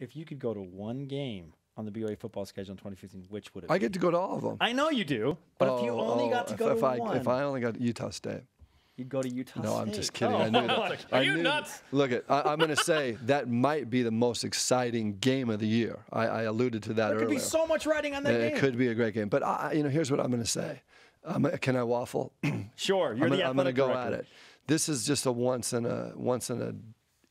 If you could go to one game on the BYU football schedule in 2015, which would it be? I be? get to go to all of them. I know you do, but if you Oh, only oh, got to go if to I, one, If I only got Utah State. you'd go to Utah State. No, State. I'm just kidding. Oh, I knew that. Are I you knew- nuts? Look, it. I, I'm going to say that might be the most exciting game of the year. I, I alluded to that there earlier. could be so much riding on that game. It could be a great game. But I, you know, here's what I'm going to say. Um, can I waffle? Sure, you're I'm the I'm gonna go director. at it. This is just a once in a once in a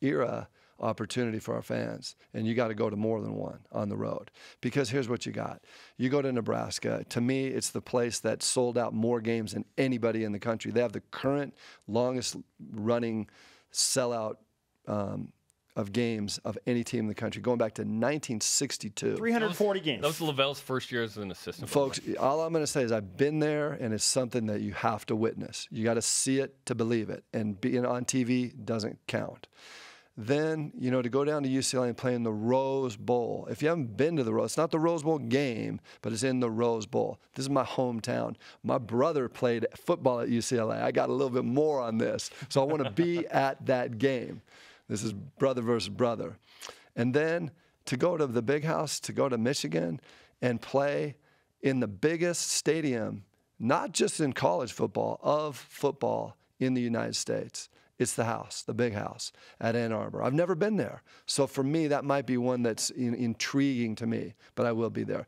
era opportunity for our fans, and you got to go to more than one on the road. Because here's what you got: you go to Nebraska. To me, it's the place that sold out more games than anybody in the country. They have the current longest running sellout. Um, of games of any team in the country, going back to 1962. 340 games. That was LaVell's first year as an assistant. Folks, all I'm going to say is I've been there, and it's something that you have to witness. You got to see it to believe it, and being on TV doesn't count. Then, you know, to go down to UCLA and play in the Rose Bowl. If you haven't been to the Rose, it's not the Rose Bowl game, but it's in the Rose Bowl. This is my hometown. My brother played football at UCLA. I got a little bit more on this, so I want to be at that game. This is brother versus brother. And then to go to the big house, to go to Michigan and play in the biggest stadium, not just in college football, of football in the United States. It's the house, the big house at Ann Arbor. I've never been there. So for me, that might be one that's in, intriguing to me, but I will be there.